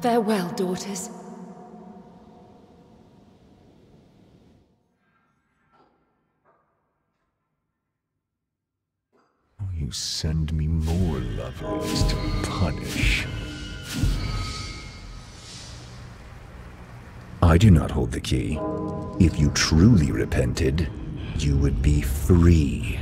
Farewell, daughters. Oh, you send me more lovers to punish. I do not hold the key. If you truly repented, you would be free.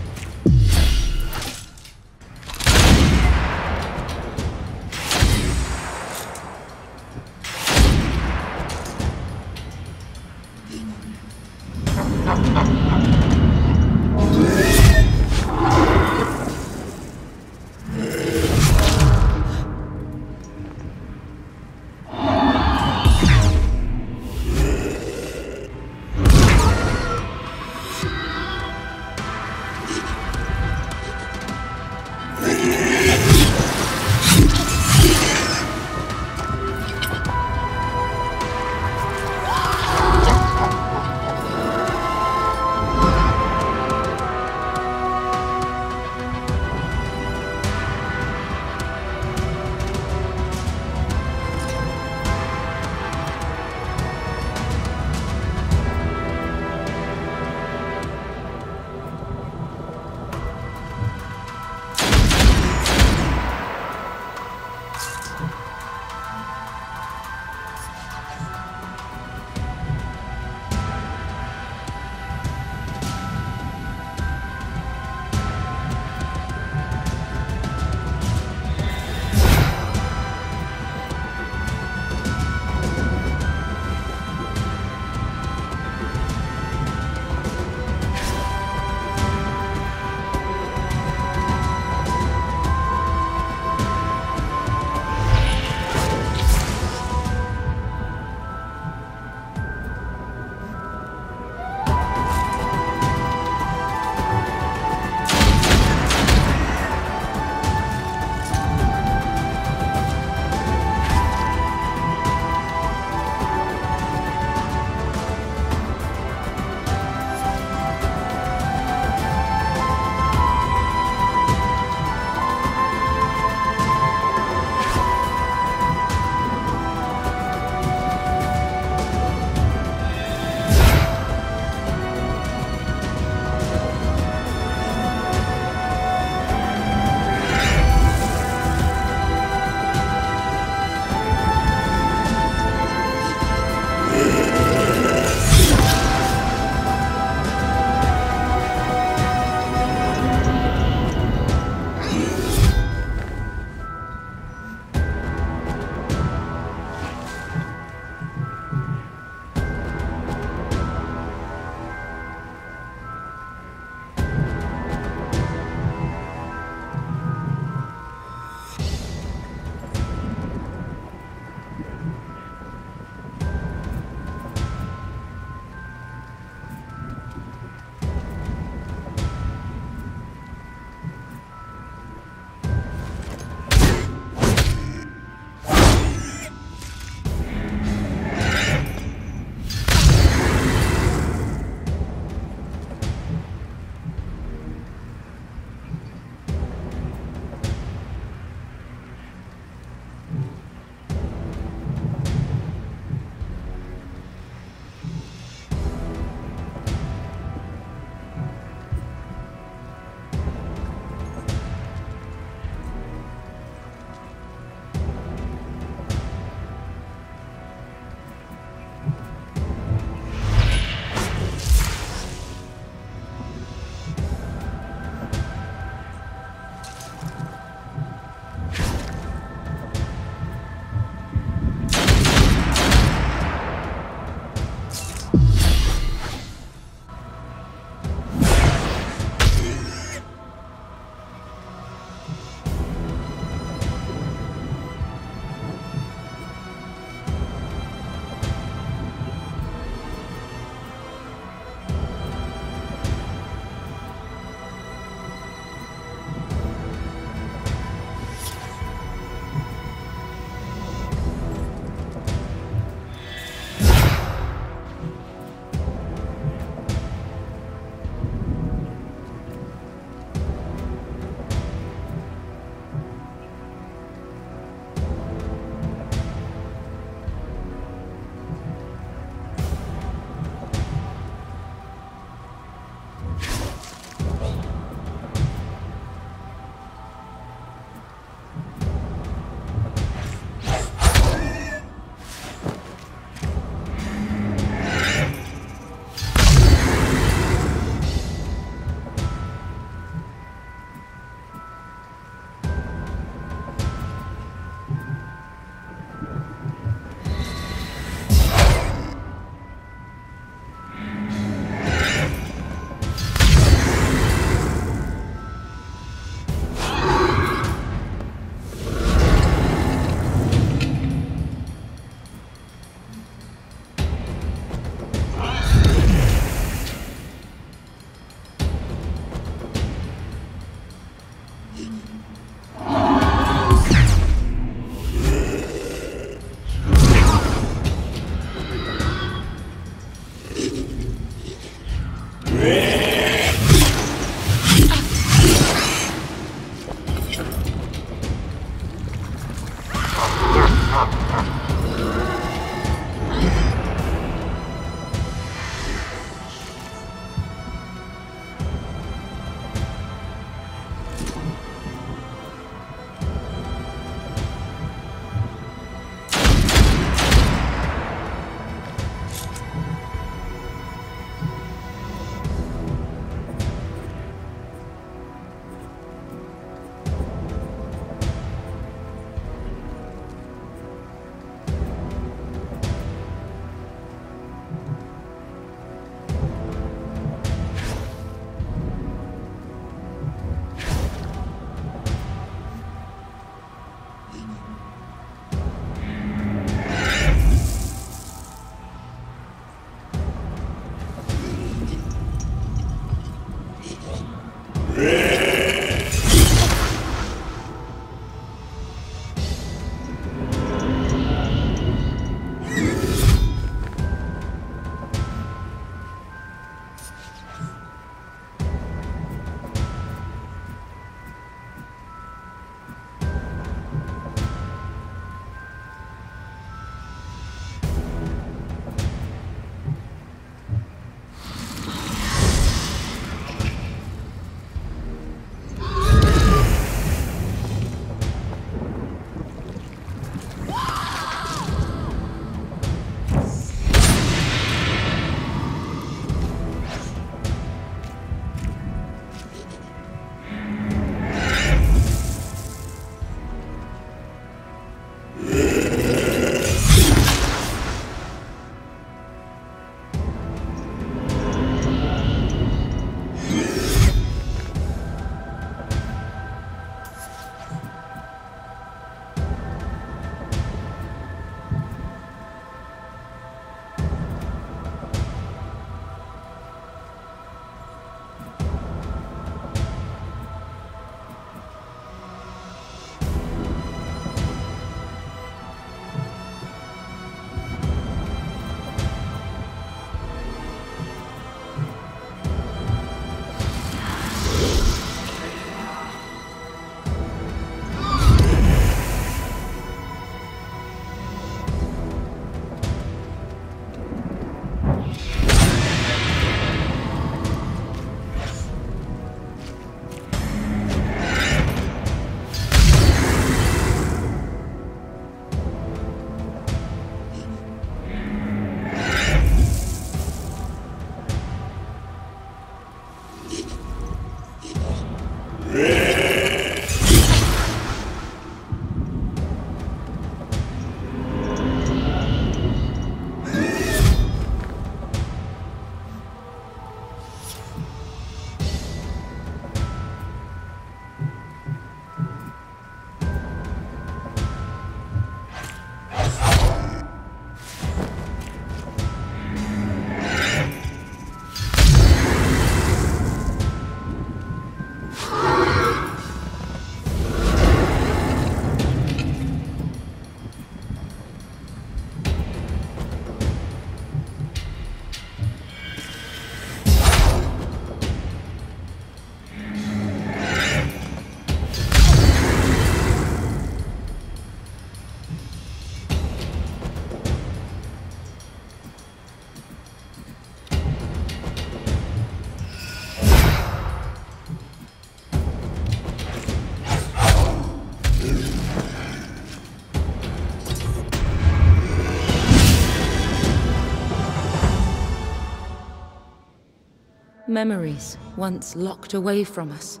Memories once locked away from us.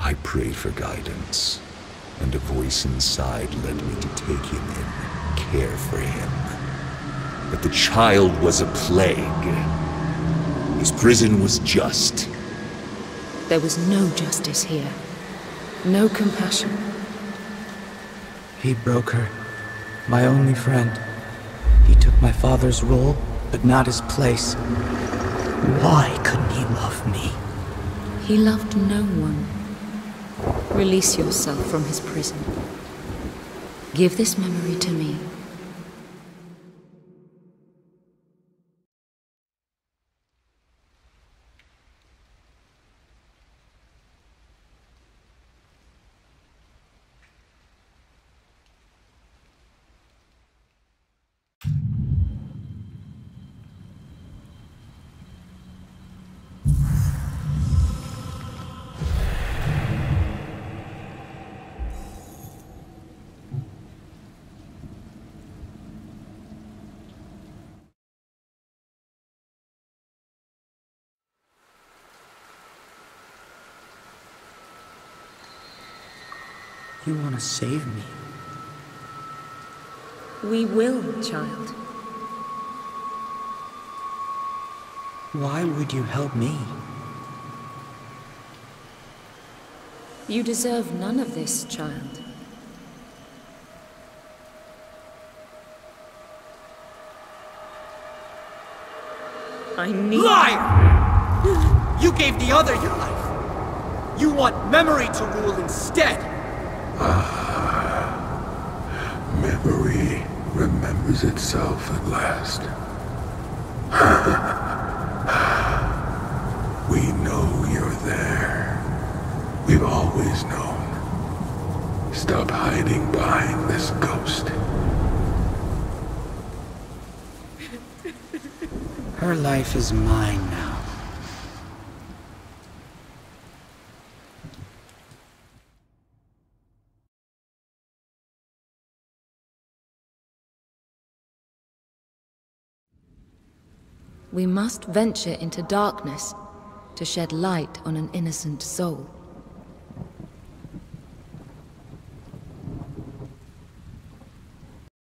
I prayed for guidance, and a voice inside led me to take him in, care for him. But the child was a plague. His prison was just. There was no justice here. No compassion. He broke her. My only friend. He took my father's role, but not his place. Why couldn't he love me? He loved no one. Release yourself from his prison. Give this memory to me. You want to save me? We will, child. Why would you help me? You deserve none of this, child. I need- Liar! You gave the other your life. You want memory to rule instead. Remembers itself at last. we know you're there. We've always known. Stop hiding behind this ghost. Her life is mine now. We must venture into darkness to shed light on an innocent soul.